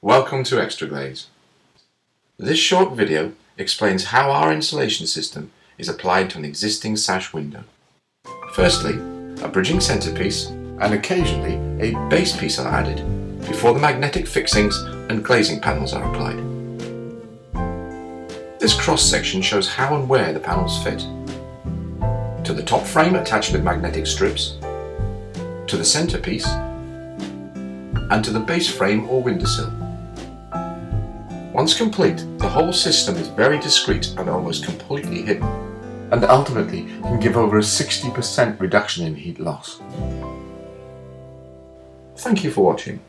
Welcome to Extraglaze. This short video explains how our insulation system is applied to an existing sash window. Firstly, a bridging centerpiece and occasionally a base piece are added before the magnetic fixings and glazing panels are applied. This cross section shows how and where the panels fit. To the top frame attached with magnetic strips, to the centerpiece, and to the base frame or windowsill. Once complete, the whole system is very discreet and almost completely hidden, and ultimately can give over a 60% reduction in heat loss. Thank you for watching.